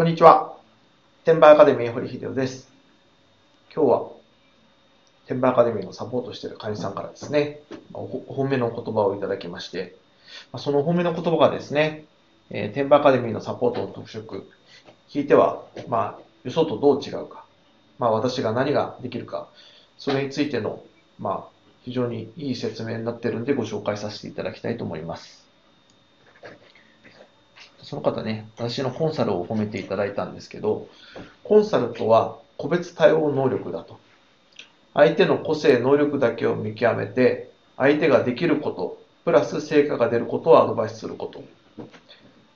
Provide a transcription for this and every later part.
こんにちは。天売アカデミー堀秀夫です。今日は、天売アカデミーのサポートしている会員さんからですね、おお褒めの言葉をいただきまして、そのお褒めの言葉がですね、えー、天売アカデミーのサポートの特色、聞いては、まあ、よそとどう違うか、まあ、私が何ができるか、それについての、まあ、非常にいい説明になっているんでご紹介させていただきたいと思います。その方ね、私のコンサルを褒めていただいたんですけど、コンサルとは個別対応能力だと。相手の個性、能力だけを見極めて、相手ができること、プラス成果が出ることをアドバイスすること。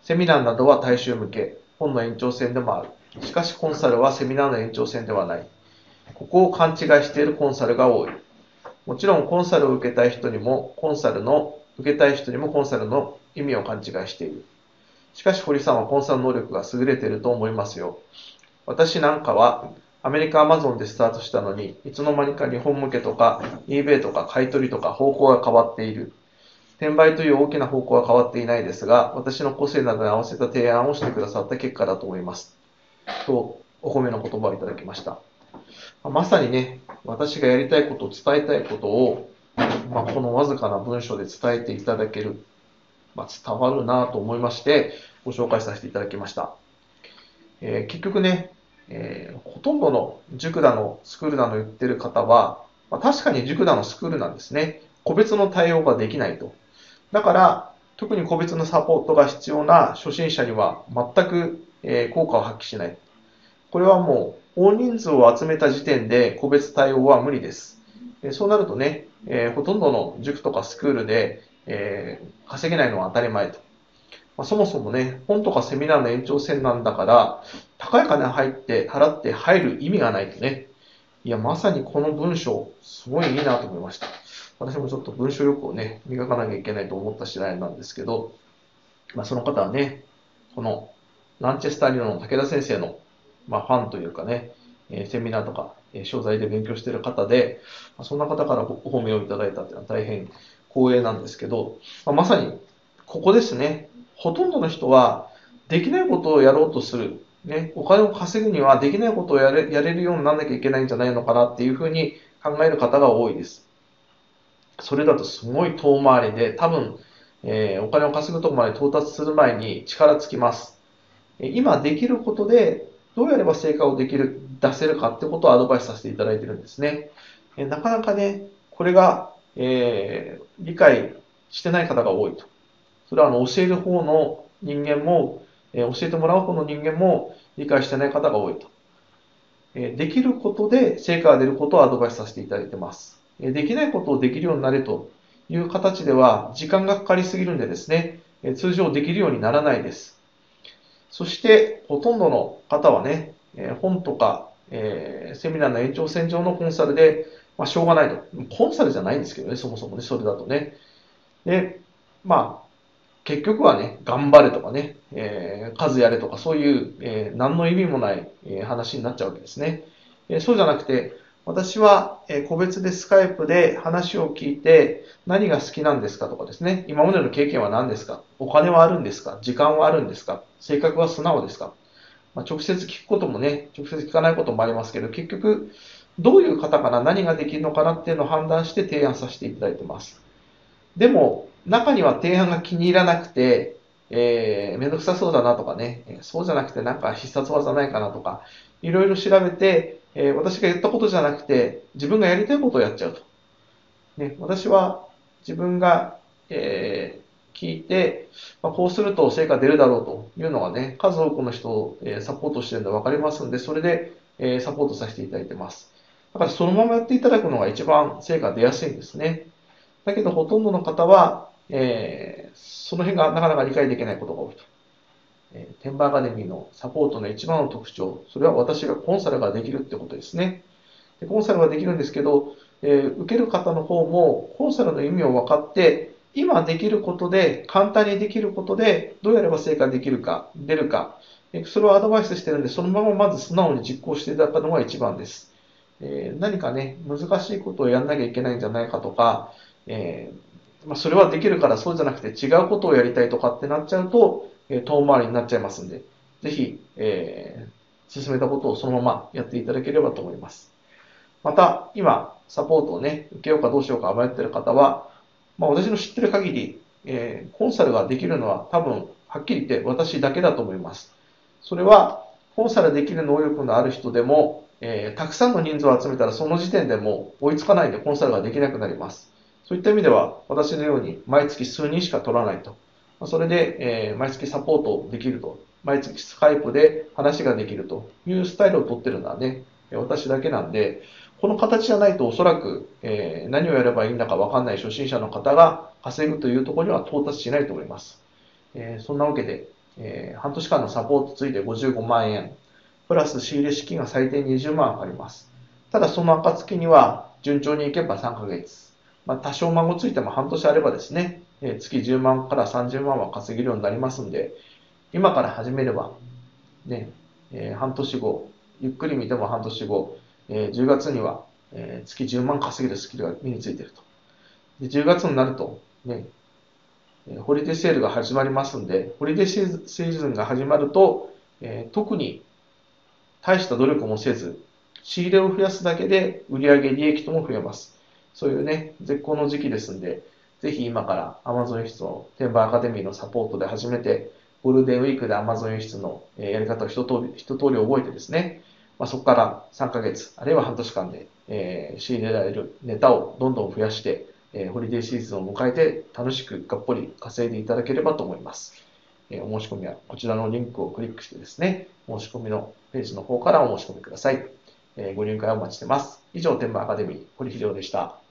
セミナーなどは大衆向け、本の延長線でもある。しかしコンサルはセミナーの延長線ではない。ここを勘違いしているコンサルが多い。もちろんコンサルを受けたい人にも、コンサルの、受けたい人にもコンサルの意味を勘違いしている。しかし堀さんはコンサル能力が優れていると思いますよ。私なんかはアメリカアマゾンでスタートしたのに、いつの間にか日本向けとか eBay とか買い取りとか方向が変わっている。転売という大きな方向は変わっていないですが、私の個性などに合わせた提案をしてくださった結果だと思います。と、お褒めの言葉をいただきました。まさにね、私がやりたいことを伝えたいことを、まあ、このわずかな文章で伝えていただける、まあ、伝わるなと思いまして、ご紹介させていただきました。えー、結局ね、えー、ほとんどの塾だの、スクールだの言ってる方は、まあ、確かに塾だのスクールなんですね。個別の対応ができないと。だから、特に個別のサポートが必要な初心者には全く、えー、効果を発揮しない。これはもう、大人数を集めた時点で個別対応は無理です。えー、そうなるとね、えー、ほとんどの塾とかスクールで、えー、稼げないのは当たり前と。まあ、そもそもね、本とかセミナーの延長線なんだから、高い金入って、払って入る意味がないとね。いや、まさにこの文章、すごいいいなと思いました。私もちょっと文章力をね、磨かなきゃいけないと思った次第なんですけど、まあ、その方はね、このランチェスター理論の武田先生の、まあ、ファンというかね、えー、セミナーとか、えー、商材で勉強している方で、まあ、そんな方からお褒めをいただいたというのは大変光栄なんですけど、まあ、まさにここですね。ほとんどの人はできないことをやろうとする。ね、お金を稼ぐにはできないことをやれやれるようにならなきゃいけないんじゃないのかなっていうふうに考える方が多いです。それだとすごい遠回りで、多分、えー、お金を稼ぐとこまで到達する前に力つきます。今できることでどうやれば成果をできる、出せるかってことをアドバイスさせていただいてるんですね。えなかなかね、これが、えー、理解してない方が多いと。それはあの教える方の人間も、えー、教えてもらう方の人間も理解してない方が多いと。えー、できることで成果が出ることをアドバイスさせていただいてます。えできないことをできるようになれという形では時間がかかりすぎるんでですね、え通常できるようにならないです。そして、ほとんどの方はね、え本とか、えー、セミナーの延長線上のコンサルで、まあ、しょうがないと。コンサルじゃないんですけどね、そもそもね、それだとね。で、まあ、結局はね、頑張れとかね、えー、数やれとか、そういう、えー、何の意味もない、えー、話になっちゃうわけですね。えそうじゃなくて、私は、え個別でスカイプで話を聞いて、何が好きなんですかとかですね、今までの経験は何ですかお金はあるんですか時間はあるんですか性格は素直ですかまあ、直接聞くこともね、直接聞かないこともありますけど、結局、どういう方から何ができるのかなっていうのを判断して提案させていただいてます。でも、中には提案が気に入らなくて、えー、めんどくさそうだなとかね、そうじゃなくてなんか必殺技ないかなとか、いろいろ調べて、えー、私が言ったことじゃなくて、自分がやりたいことをやっちゃうと。ね、私は自分が、えー、聞いて、まあ、こうすると成果出るだろうというのがね、数多くの人を、え、サポートしてるので分かりますんで、それで、え、サポートさせていただいてます。だからそのままやっていただくのが一番成果出やすいんですね。だけどほとんどの方は、えー、その辺がなかなか理解できないことが多いと。えー、テンバーアカデミーのサポートの一番の特徴、それは私がコンサルができるってことですね。でコンサルができるんですけど、えー、受ける方の方もコンサルの意味を分かって、今できることで、簡単にできることで、どうやれば成果できるか、出るか、それをアドバイスしてるんで、そのまままず素直に実行していただくのが一番です。えー、何かね、難しいことをやんなきゃいけないんじゃないかとか、えー、まあ、それはできるからそうじゃなくて違うことをやりたいとかってなっちゃうと、えー、遠回りになっちゃいますんで、ぜひ、えー、進めたことをそのままやっていただければと思います。また、今、サポートをね、受けようかどうしようか迷ってる方は、まあ、私の知ってる限り、えー、コンサルができるのは多分、はっきり言って私だけだと思います。それは、コンサルできる能力のある人でも、えー、たくさんの人数を集めたらその時点でもう追いつかないでコンサルができなくなります。そういった意味では、私のように毎月数人しか取らないと。それで、えー、毎月サポートできると。毎月スカイプで話ができるというスタイルを取ってるのはね、私だけなんで、この形じゃないとおそらく、えー、何をやればいいんだかわかんない初心者の方が稼ぐというところには到達しないと思います。えー、そんなわけで、えー、半年間のサポートついて55万円、プラス仕入れ資金が最低20万あります。ただその暁には順調にいけば3ヶ月。まあ、多少孫ついても半年あればですね、え、月10万から30万は稼げるようになりますんで、今から始めれば、ね、えー、半年後、ゆっくり見ても半年後、えー、10月には、えー、月10万稼げるスキルが身についてると。で10月になると、ね、えホリデーセールが始まりますんで、ホリデーシーズンが始まると、えー、特に大した努力もせず、仕入れを増やすだけで売上利益とも増えます。そういうね、絶好の時期ですんで、ぜひ今から Amazon 輸出の転売アカデミーのサポートで始めて、ゴールデンウィークで Amazon 輸出のやり方を一通り一通り覚えてですね、まあ、そこから3ヶ月、あるいは半年間で、えー、仕入れられるネタをどんどん増やして、えー、ホリデーシーズンを迎えて楽しくがっぽり稼いでいただければと思います。え、お申し込みはこちらのリンクをクリックしてですね、申し込みのページの方からお申し込みください。え、ご入会をお待ちしてます。以上、天満アカデミー、堀秀夫でした。